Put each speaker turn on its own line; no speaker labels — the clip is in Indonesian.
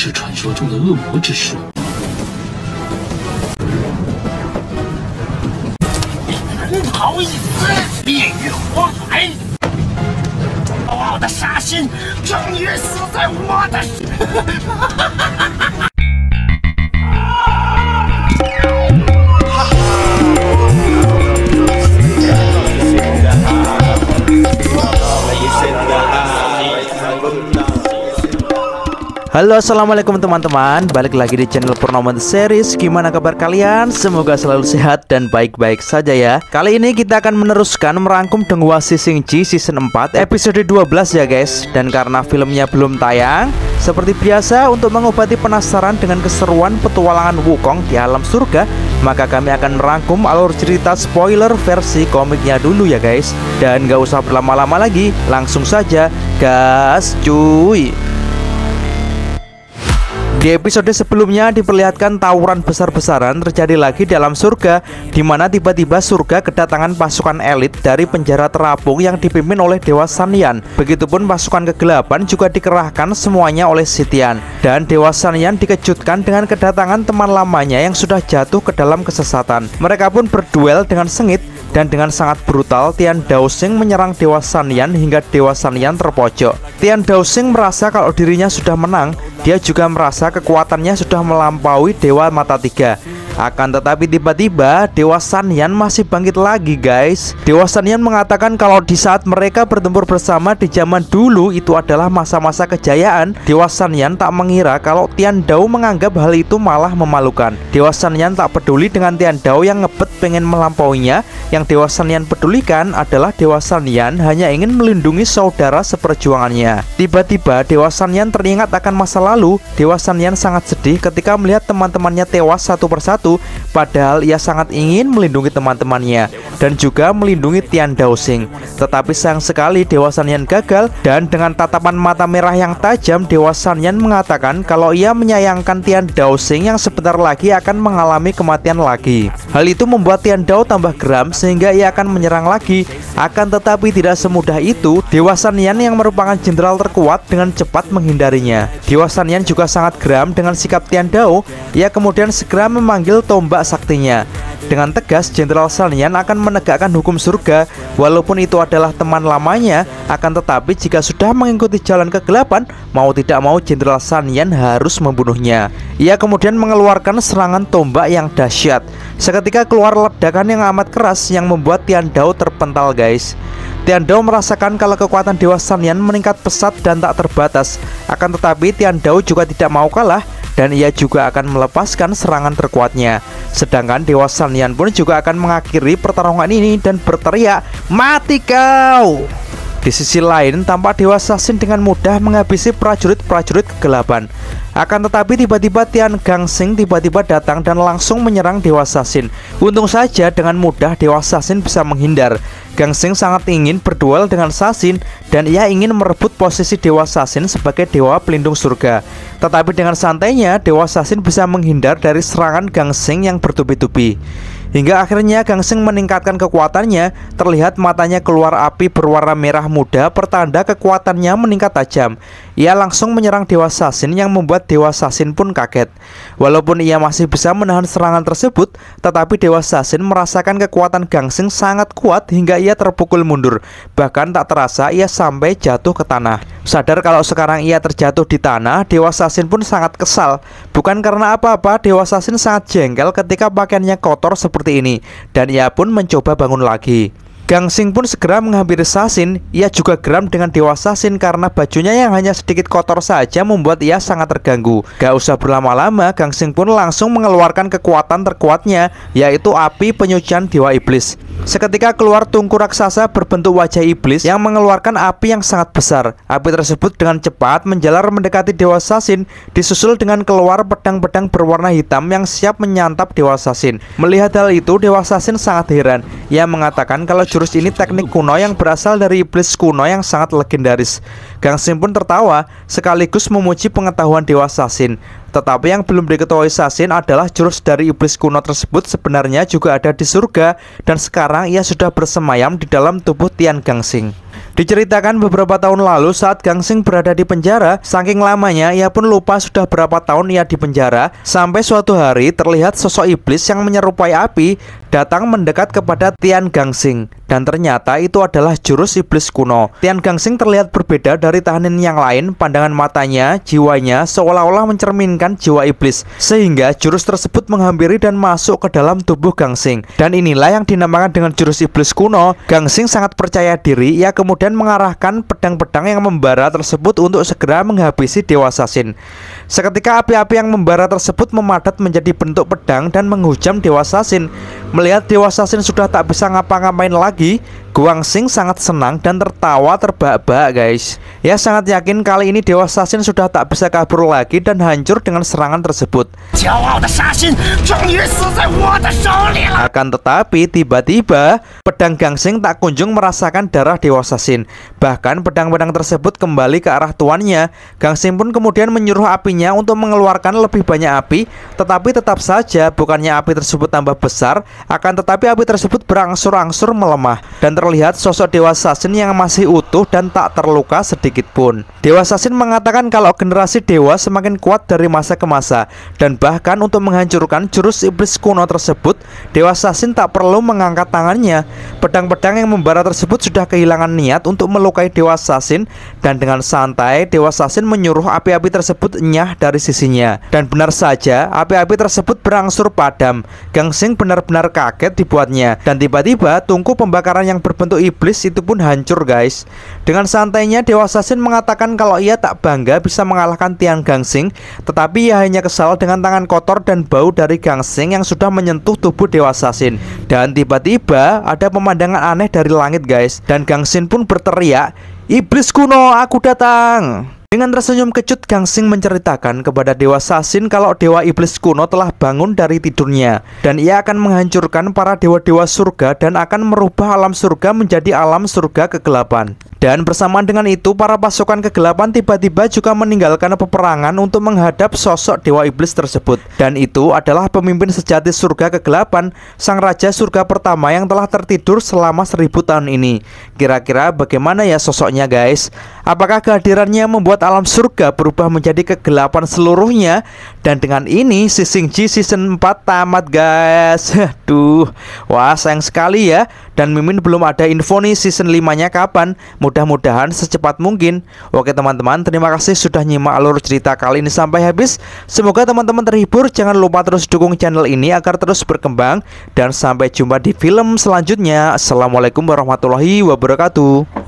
是传说中的恶魔之术。
难逃一死，灭于火海。骄傲的杀心，终于死在我的手。
Halo assalamualaikum teman-teman. Balik lagi di channel Purnomo Series. Gimana kabar kalian? Semoga selalu sehat dan baik-baik saja ya. Kali ini kita akan meneruskan merangkum Denghua Sisingji season 4 episode 12 ya guys. Dan karena filmnya belum tayang Seperti biasa untuk mengobati penasaran dengan keseruan petualangan Wukong di alam surga Maka kami akan merangkum alur cerita spoiler versi komiknya dulu ya guys. Dan gak usah berlama-lama lagi Langsung saja gas cuy di episode sebelumnya diperlihatkan tawuran besar-besaran terjadi lagi dalam surga di mana tiba-tiba surga kedatangan pasukan elit dari penjara terapung yang dipimpin oleh Dewa Sanyan. Begitupun pasukan kegelapan juga dikerahkan semuanya oleh Sitian. Dan Dewa Sanyan dikejutkan dengan kedatangan teman lamanya yang sudah jatuh ke dalam kesesatan. Mereka pun berduel dengan sengit dan dengan sangat brutal Tian Daosing menyerang Dewa Sanyan hingga Dewa Sanyan terpojok. Tian Daosing merasa kalau dirinya sudah menang dia juga merasa kekuatannya sudah melampaui Dewa Mata Tiga akan tetapi tiba-tiba Dewa Sanyan masih bangkit lagi guys. Dewa Sanyan mengatakan kalau di saat mereka bertempur bersama di zaman dulu itu adalah masa-masa kejayaan. Dewa Sanyan tak mengira kalau Tian Dao menganggap hal itu malah memalukan. Dewa Sanyan tak peduli dengan Tian Dao yang ngebet pengen melampauinya. Yang Dewa Sanyan pedulikan adalah Dewa Sanyan hanya ingin melindungi saudara seperjuangannya. Tiba-tiba Dewa Sanyan teringat akan masa lalu. Dewa Sanyan sangat sedih ketika melihat teman-temannya tewas satu persatu itu padahal ia sangat ingin melindungi teman-temannya dan juga melindungi Tian Daosing. Tetapi sayang sekali Dewa Sanyan gagal dan dengan tatapan mata merah yang tajam Dewa Sanyan mengatakan kalau ia menyayangkan Tian Daosing yang sebentar lagi akan mengalami kematian lagi. Hal itu membuat Tian Dao tambah geram sehingga ia akan menyerang lagi. Akan tetapi tidak semudah itu, Dewa Sanyan yang merupakan jenderal terkuat dengan cepat menghindarinya. Dewa Sanyan juga sangat geram dengan sikap Tian Dao. Ia kemudian segera memanggil tombak saktinya. Dengan tegas, Jenderal Sanyan akan menegakkan hukum surga. Walaupun itu adalah teman lamanya Akan tetapi jika sudah mengikuti jalan kegelapan Mau tidak mau Jenderal Sanyan harus membunuhnya. Ia kemudian mengeluarkan serangan tombak yang dahsyat. Seketika keluar ledakan yang amat keras Yang membuat Tian Dao terpental guys. Tian Dao merasakan kalau kekuatan Dewa Sanyan meningkat pesat dan tak terbatas. Akan tetapi Tian Dao juga tidak mau kalah dan ia juga akan melepaskan serangan terkuatnya. Sedangkan Dewa Sanyan pun juga akan mengakhiri pertarungan ini dan berteriak, "Mati kau!" Di sisi lain, tampak Dewa Sasin dengan mudah menghabisi prajurit-prajurit kegelapan. Akan tetapi tiba-tiba Tian Gangsing tiba-tiba datang dan langsung menyerang Dewa Sasin. Untung saja dengan mudah Dewa Sasin bisa menghindar. Gangsing sangat ingin berduel dengan Sasin dan ia ingin merebut posisi Dewa Sasin sebagai dewa pelindung surga. Tetapi dengan santainya Dewa Sasin bisa menghindar dari serangan Gangsing yang bertubi-tubi. Hingga akhirnya Gangseng meningkatkan kekuatannya. Terlihat matanya keluar api berwarna merah muda Pertanda kekuatannya meningkat tajam. Ia langsung menyerang Dewa Sasin yang membuat Dewa Sasin pun kaget. Walaupun ia masih bisa menahan serangan tersebut Tetapi Dewa Sasin merasakan kekuatan Gangseng sangat kuat hingga ia terpukul mundur. Bahkan tak terasa ia sampai jatuh ke tanah. Sadar kalau sekarang ia terjatuh di tanah Dewa Sasin pun sangat kesal. Bukan karena apa-apa Dewa Sasin sangat jengkel ketika pakaiannya kotor seperti ini dan ia pun mencoba bangun lagi. Gangsing pun segera menghampiri Sasin. Ia juga geram dengan Dewa Sasin karena bajunya yang hanya sedikit kotor saja membuat ia sangat terganggu. Gak usah berlama-lama, Gangsing pun langsung mengeluarkan kekuatan terkuatnya, yaitu api penyucian Dewa Iblis. Seketika keluar tungku raksasa berbentuk wajah iblis yang mengeluarkan api yang sangat besar. Api tersebut dengan cepat menjalar mendekati Dewa Sasin, disusul dengan keluar pedang-pedang berwarna hitam yang siap menyantap Dewa Sasin. Melihat hal itu, Dewa Sasin sangat heran. Ia mengatakan kalau jurus ini teknik kuno yang berasal dari iblis kuno yang sangat legendaris. Gangsim pun tertawa sekaligus memuji pengetahuan Dewa Sasin. Tetapi yang belum diketahui Sasin adalah jurus dari iblis kuno tersebut sebenarnya juga ada di surga dan sekarang ia sudah bersemayam di dalam tubuh Tian Gangsing. Diceritakan beberapa tahun lalu saat Gangsing berada di penjara, saking lamanya ia pun lupa sudah berapa tahun ia di penjara, sampai suatu hari terlihat sosok iblis yang menyerupai api datang mendekat kepada Tian Gangsing dan ternyata itu adalah jurus iblis kuno. Tian Gangsing terlihat berbeda dari tahanan yang lain, pandangan matanya, jiwanya seolah-olah mencerminkan jiwa iblis sehingga jurus tersebut menghampiri dan masuk ke dalam tubuh Gangsing. Dan inilah yang dinamakan dengan jurus iblis kuno. Gangsing sangat percaya diri, ia kemudian mengarahkan pedang-pedang yang membara tersebut untuk segera menghabisi Dewa Sasin. Seketika api-api yang membara tersebut memadat menjadi bentuk pedang dan menghujam Dewa Sasin. Melihat Dewa Sasin sudah tak bisa ngapa-ngapain lagi, Guang Sing sangat senang dan tertawa terbahak-bahak guys. Ya sangat yakin kali ini Dewa Sasin sudah tak bisa kabur lagi dan hancur dengan serangan tersebut. Akan tetapi tiba-tiba pedang Gangsing tak kunjung merasakan darah Dewa Sasin. Bahkan pedang-pedang tersebut kembali ke arah tuannya. Gangsing pun kemudian menyuruh apinya untuk mengeluarkan lebih banyak api. Tetapi tetap saja bukannya api tersebut tambah besar Akan tetapi api tersebut berangsur-angsur melemah. Dan ter terlihat sosok Dewa Sasin yang masih utuh dan tak terluka sedikit pun. Dewa Sasin mengatakan kalau generasi dewa semakin kuat dari masa ke masa dan bahkan untuk menghancurkan jurus iblis kuno tersebut, Dewa Sasin tak perlu mengangkat tangannya. Pedang-pedang yang membara tersebut sudah kehilangan niat untuk melukai Dewa Sasin dan dengan santai Dewa Sasin menyuruh api-api tersebut nyah dari sisinya. Dan benar saja, api-api tersebut berangsur padam. Gangsing benar-benar kaget dibuatnya dan tiba-tiba tungku pembakaran yang ber berbentuk iblis itu pun hancur guys. Dengan santainya Dewa Sasin mengatakan kalau ia tak bangga bisa mengalahkan Tian Gangsing Tetapi ia hanya kesal dengan tangan kotor dan bau dari Gangsing yang sudah menyentuh tubuh Dewa Sasin Dan tiba-tiba ada pemandangan aneh dari langit guys. Dan Gangsing pun berteriak Iblis kuno aku datang dengan tersenyum kecut, Gangsing menceritakan kepada Dewa Sasin kalau Dewa Iblis kuno telah bangun dari tidurnya dan ia akan menghancurkan para dewa-dewa surga dan akan merubah alam surga menjadi alam surga kegelapan. Dan bersamaan dengan itu, para pasukan kegelapan tiba-tiba juga meninggalkan peperangan untuk menghadap sosok Dewa Iblis tersebut. Dan itu adalah pemimpin sejati surga kegelapan, sang raja surga pertama yang telah tertidur selama seribu tahun ini. Kira-kira bagaimana ya sosoknya guys? Apakah kehadirannya membuat alam surga berubah menjadi kegelapan seluruhnya? Dan dengan ini, Sising G Season 4 tamat guys. Duh, wah sayang sekali ya. Dan Mimin belum ada info nih season 5-nya kapan. Mudah-mudahan secepat mungkin. Oke teman-teman, terima kasih sudah nyimak alur cerita kali ini sampai habis. Semoga teman-teman terhibur. Jangan lupa terus dukung channel ini agar terus berkembang. Dan sampai jumpa di film selanjutnya. Assalamualaikum warahmatullahi wabarakatuh.